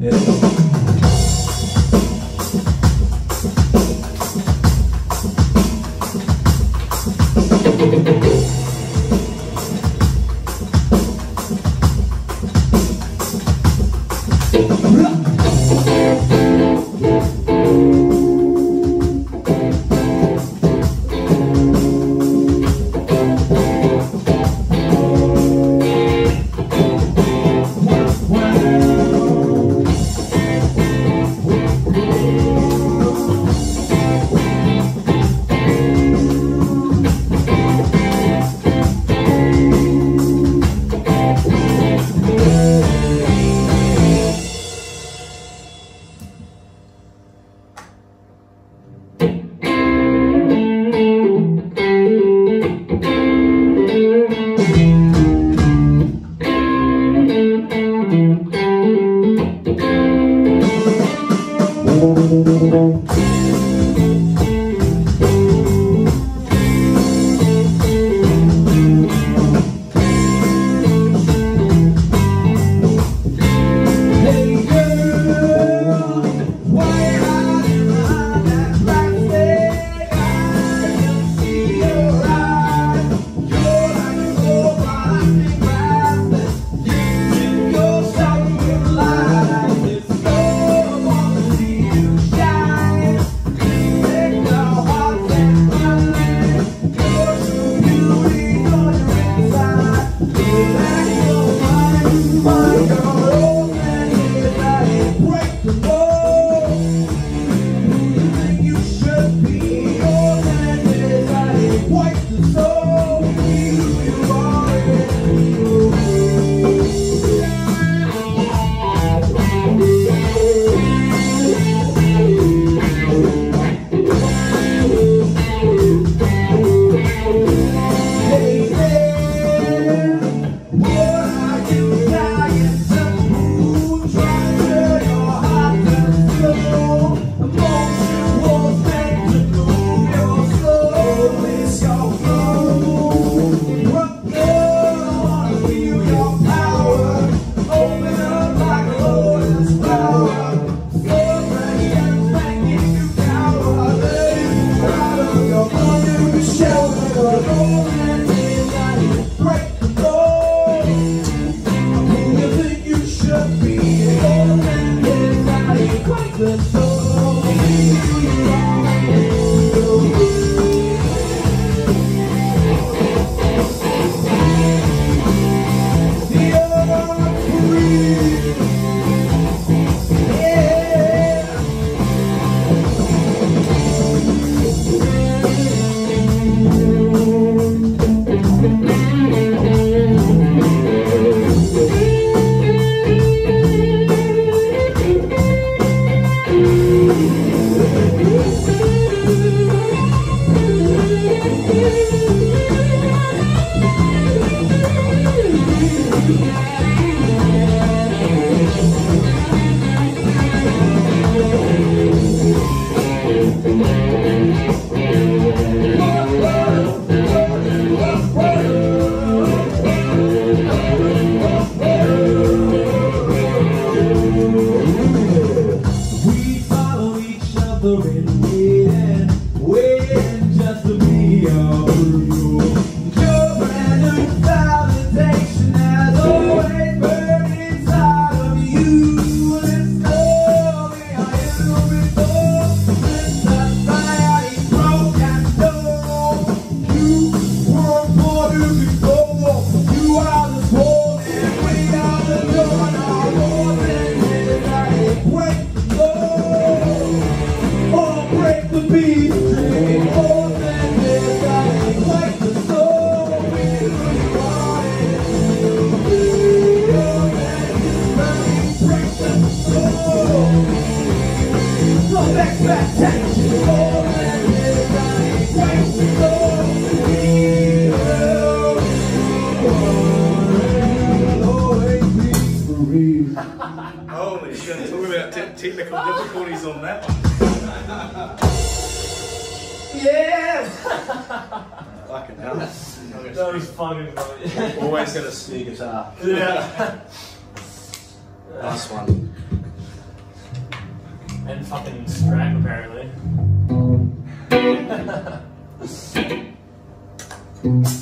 Eso. Holy shit, talk about technical difficulties on that one. Yeah! Fucking hell. That was fucking funny. Always got a snare guitar. yeah. Nice one. And fucking strap, apparently.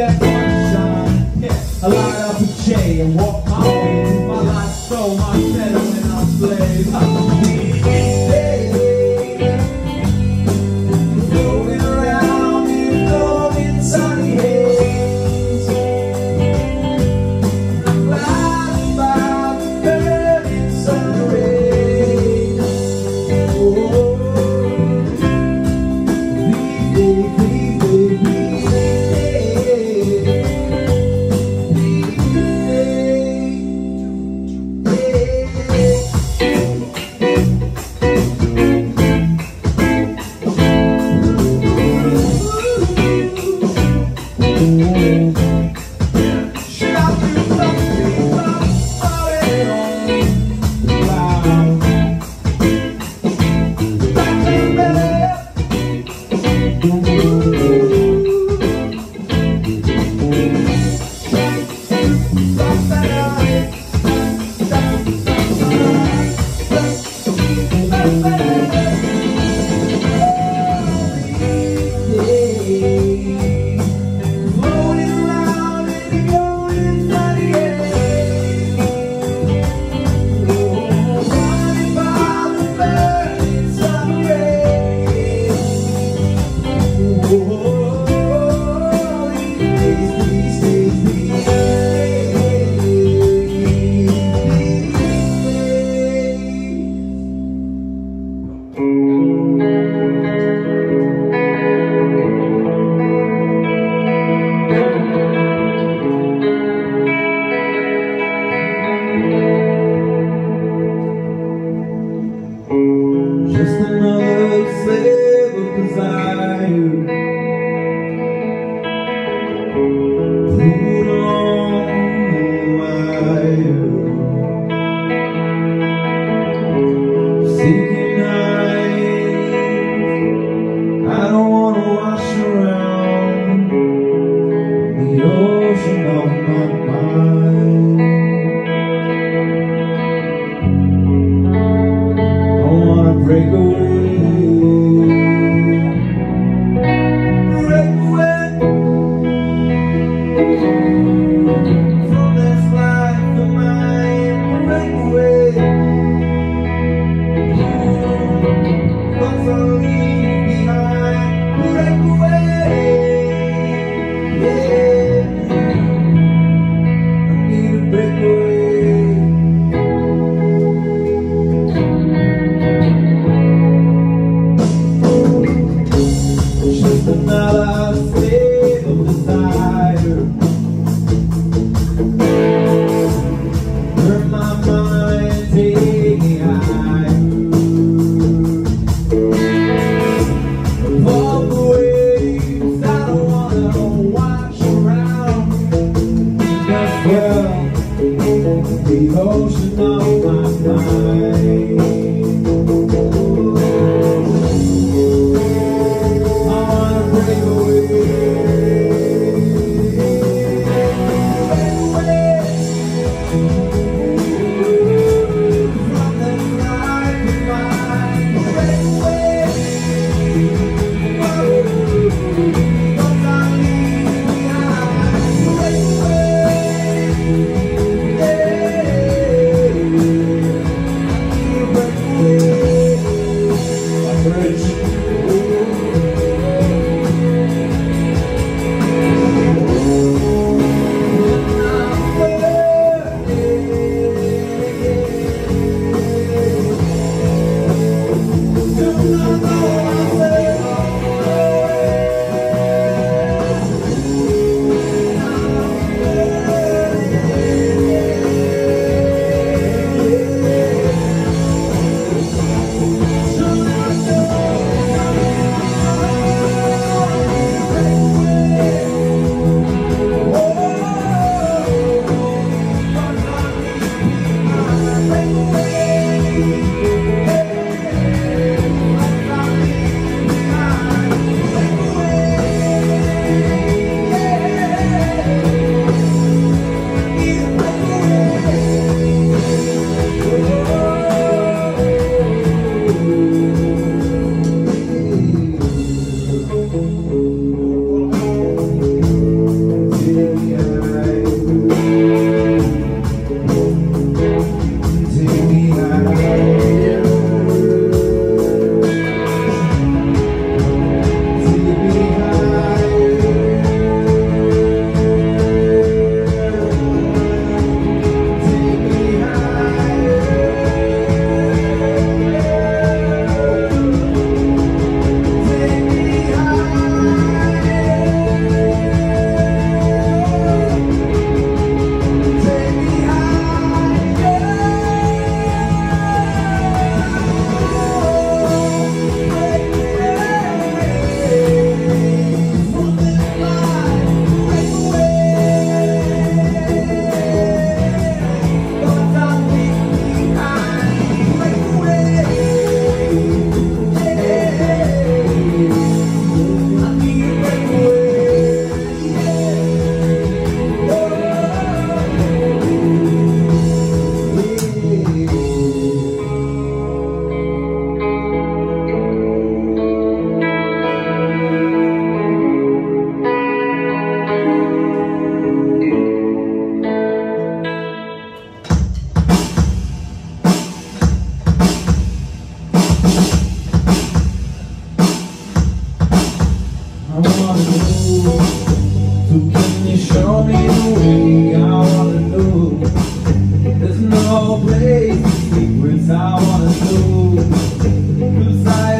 that sunshine. Yeah. I light up a J and walk Secrets I wanna know. I